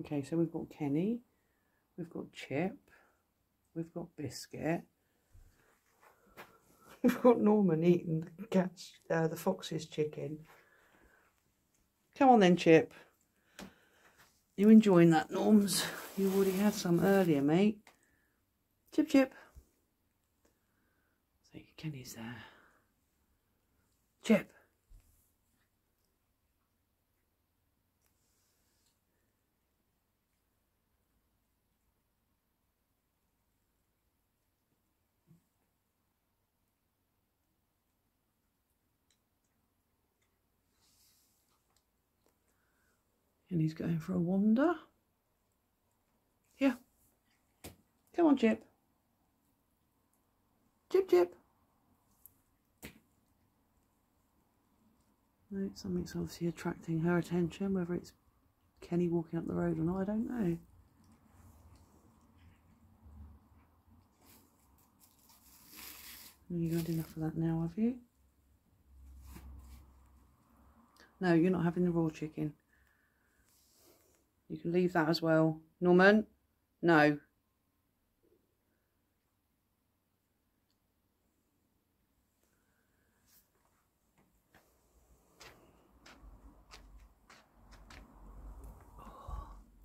Okay, so we've got Kenny, we've got Chip, we've got Biscuit, we've got Norman eating the cat's, uh, the fox's chicken. Come on then, Chip. You enjoying that, Norms? You already had some earlier, mate. Chip, Chip. So Kenny's there. Chip. And he's going for a wander. Yeah. Come on, Chip. Chip, Chip. No, something's obviously attracting her attention, whether it's Kenny walking up the road or not, I don't know. You had enough of that now, have you? No, you're not having the raw chicken. You can leave that as well. Norman? No.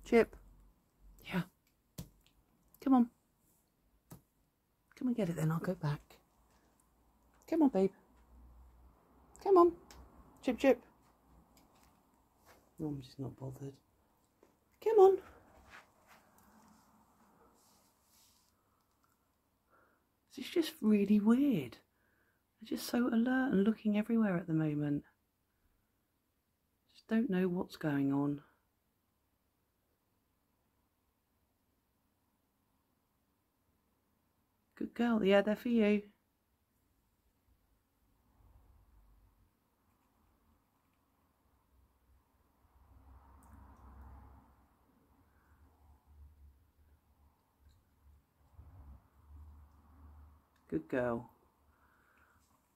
Chip. Yeah. Come on. Come and get it then, I'll go back. Come on, babe. Come on. Chip, chip. Norm's just not bothered. Come on. It's just really weird. They're just so alert and looking everywhere at the moment. Just don't know what's going on. Good girl. Yeah, they're for you. Good girl.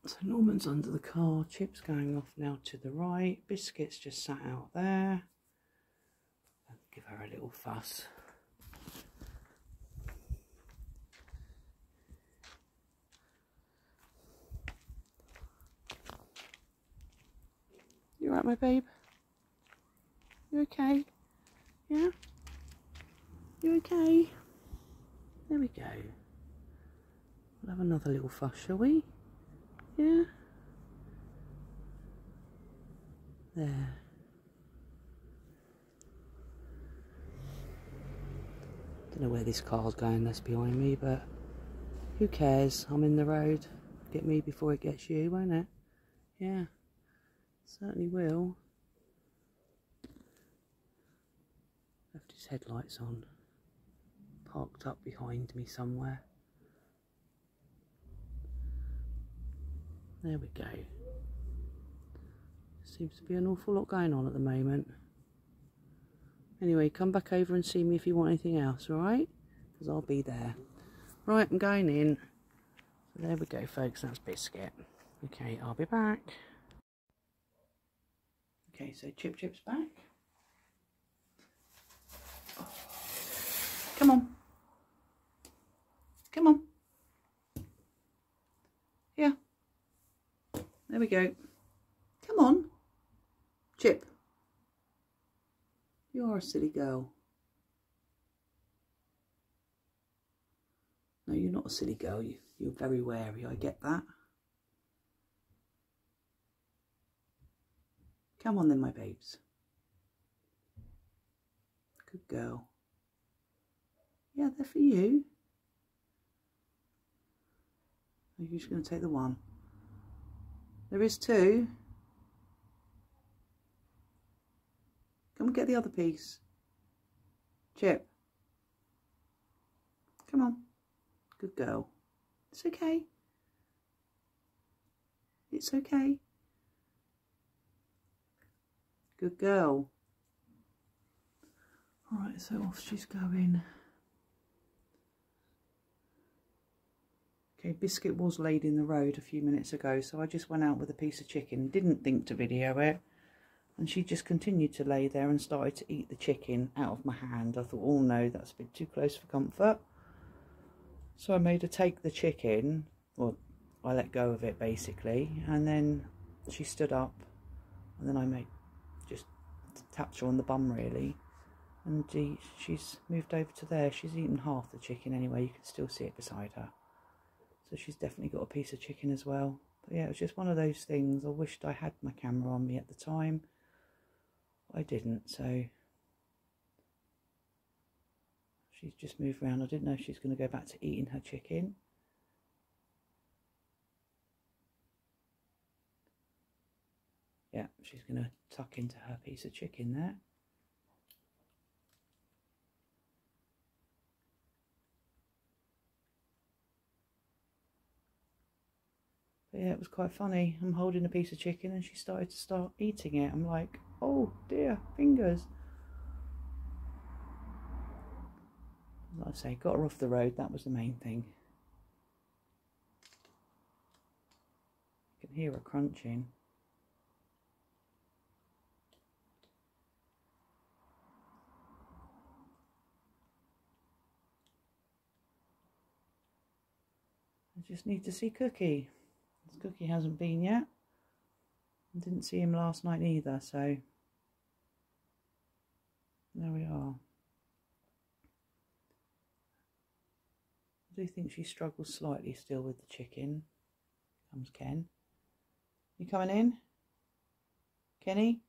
So Norman's under the car, Chip's going off now to the right, Biscuit's just sat out there. Give her a little fuss. You right, my babe? You okay? Yeah? You okay? There we go. We'll have another little fuss, shall we? Yeah? There. Don't know where this car's going that's behind me, but who cares? I'm in the road. Get me before it gets you, won't it? Yeah. Certainly will. Left his headlights on. Parked up behind me somewhere. There we go. Seems to be an awful lot going on at the moment. Anyway, come back over and see me if you want anything else, alright? Because I'll be there. Right, I'm going in. So there we go, folks. That's Biscuit. Okay, I'll be back. Okay, so Chip Chip's back. Come on. Come on. Yeah. There we go. Come on. Chip. You're a silly girl. No, you're not a silly girl. You, you're very wary. I get that. Come on then, my babes. Good girl. Yeah, they're for you. Are you just going to take the one? There is two. Come and get the other piece. Chip. Come on. Good girl. It's okay. It's okay. Good girl. Alright, so off she's going. Okay, Biscuit was laid in the road a few minutes ago, so I just went out with a piece of chicken. Didn't think to video it and she just continued to lay there and started to eat the chicken out of my hand. I thought, oh no, that's a bit too close for comfort. So I made her take the chicken, or I let go of it basically, and then she stood up, and then I made just tapped her on the bum really, and she's moved over to there. She's eaten half the chicken anyway, you can still see it beside her. So she's definitely got a piece of chicken as well. But yeah, it was just one of those things. I wished I had my camera on me at the time. I didn't, so she's just moved around. I didn't know she's going to go back to eating her chicken. Yeah, she's going to tuck into her piece of chicken there. But yeah, it was quite funny. I'm holding a piece of chicken and she started to start eating it. I'm like, oh dear, fingers. Like I say, got her off the road. That was the main thing. You can hear her crunching. I just need to see Cookie. Cookie hasn't been yet. I didn't see him last night either, so there we are. I do think she struggles slightly still with the chicken. Comes Ken. You coming in? Kenny?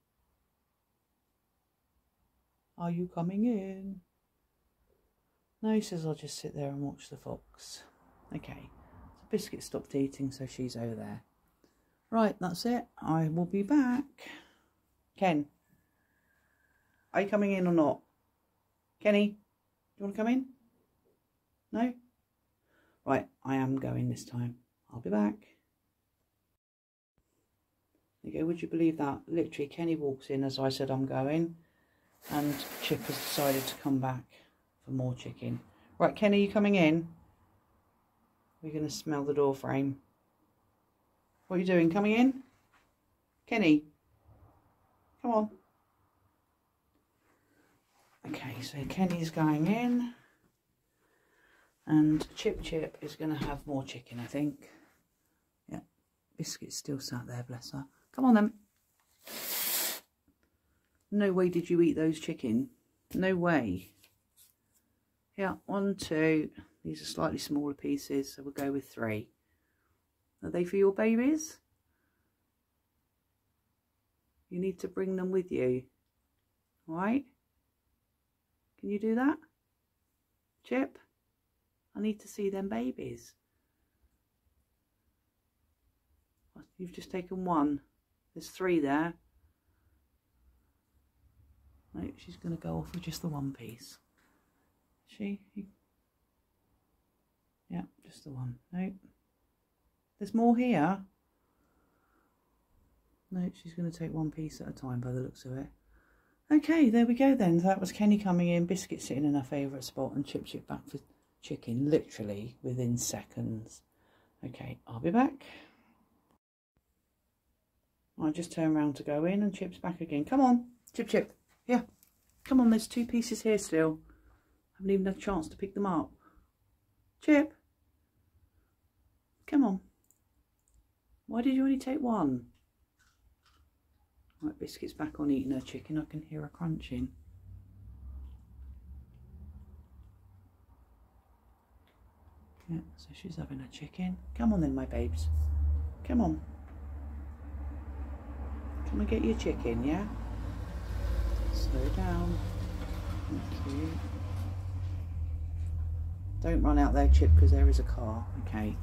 Are you coming in? No, he says I'll just sit there and watch the fox. Okay. Biscuit stopped eating, so she's over there. Right, that's it. I will be back. Ken, are you coming in or not? Kenny, do you want to come in? No? Right, I am going this time. I'll be back. Okay, would you believe that? Literally, Kenny walks in as I said I'm going, and Chip has decided to come back for more chicken. Right, Kenny, are you coming in? We're going to smell the door frame. What are you doing? Coming in? Kenny? Come on. Okay, so Kenny's going in. And Chip Chip is going to have more chicken, I think. Yeah, Biscuit's still sat there, bless her. Come on then. No way did you eat those chicken. No way. Yeah, one, two. These are slightly smaller pieces, so we'll go with three. Are they for your babies? You need to bring them with you. All right? Can you do that? Chip? I need to see them babies. You've just taken one. There's three there. No, she's going to go off with just the one piece. She? Yeah, just the one. Nope. There's more here. No, she's going to take one piece at a time by the looks of it. Okay, there we go then. That was Kenny coming in, Biscuit sitting in her favourite spot and Chip Chip back for chicken, literally within seconds. Okay, I'll be back. I just turn around to go in and Chip's back again. Come on, Chip Chip. Yeah, come on, there's two pieces here still. I Haven't even had a chance to pick them up. Chip, come on. Why did you only take one? Right, Biscuit's back on eating her chicken. I can hear her crunching. Yeah, so she's having a chicken. Come on then, my babes. Come on. Come and get your chicken, yeah? Slow down. Thank you. Don't run out there, Chip, because there is a car. Okay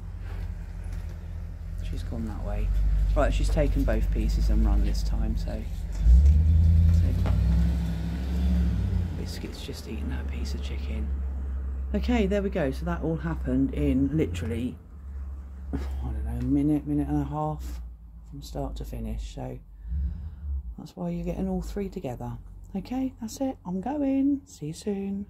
she's gone that way. Right, she's taken both pieces and run this time, so, so Biscuit's just eating her piece of chicken. Okay, there we go. So that all happened in literally, I don't know, a minute, minute and a half from start to finish. So that's why you're getting all three together. Okay, that's it. I'm going. See you soon.